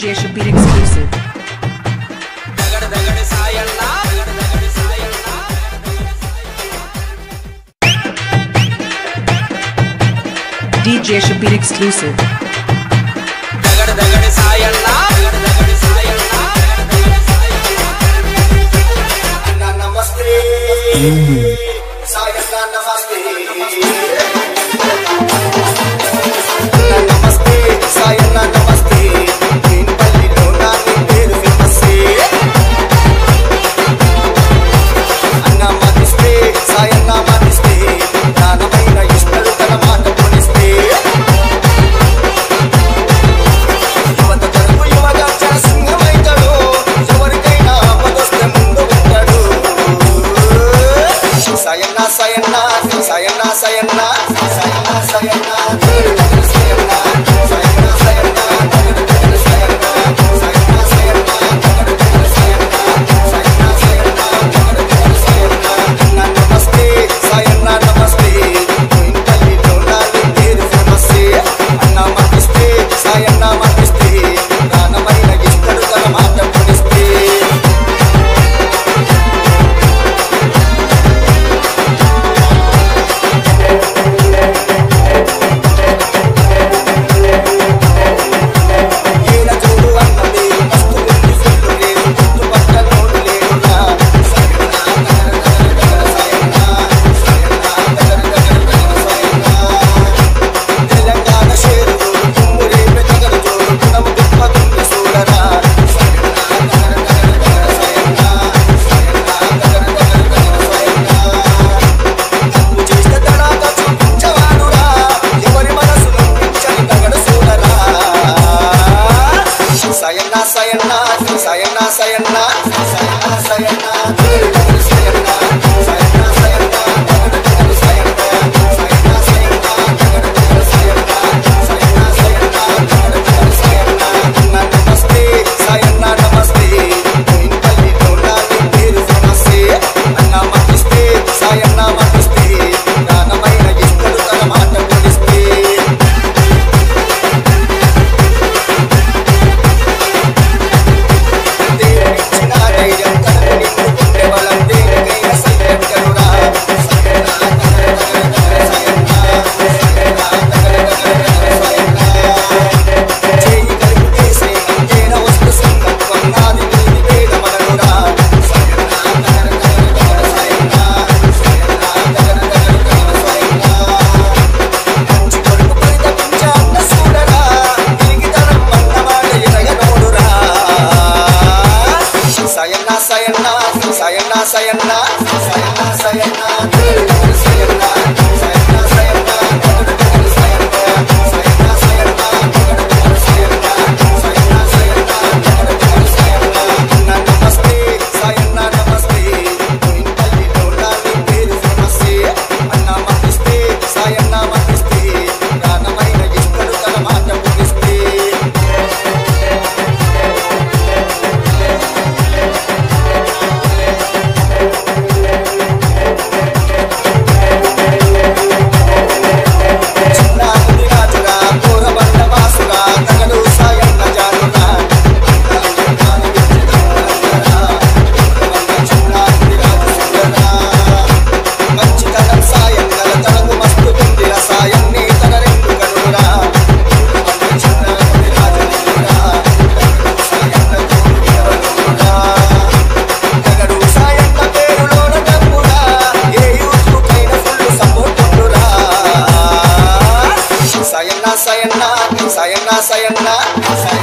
DJ Shabir exclusive. DJ Shabir exclusive. Dagar dagar sayalla. Namaste, Sayana Namaste. sayana sayana sayana sayana sayana sayana sayana sayana sayana sayana Sayanna Sayanna Sayanna Sayanna